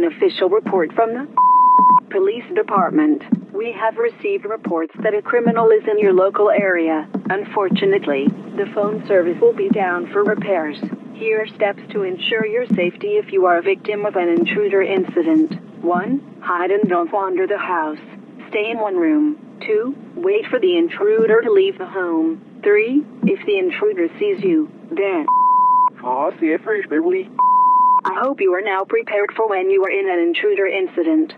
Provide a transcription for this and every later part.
an official report from the police department. We have received reports that a criminal is in your local area. Unfortunately, the phone service will be down for repairs. Here are steps to ensure your safety if you are a victim of an intruder incident. 1. Hide and don't wander the house. Stay in one room. 2. Wait for the intruder to leave the home. 3. If the intruder sees you, then. Ja, se först, Beverly. I hope you are now prepared for when you are in an intruder incident.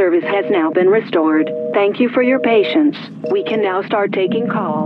Service has now been restored. Thank you for your patience. We can now start taking calls.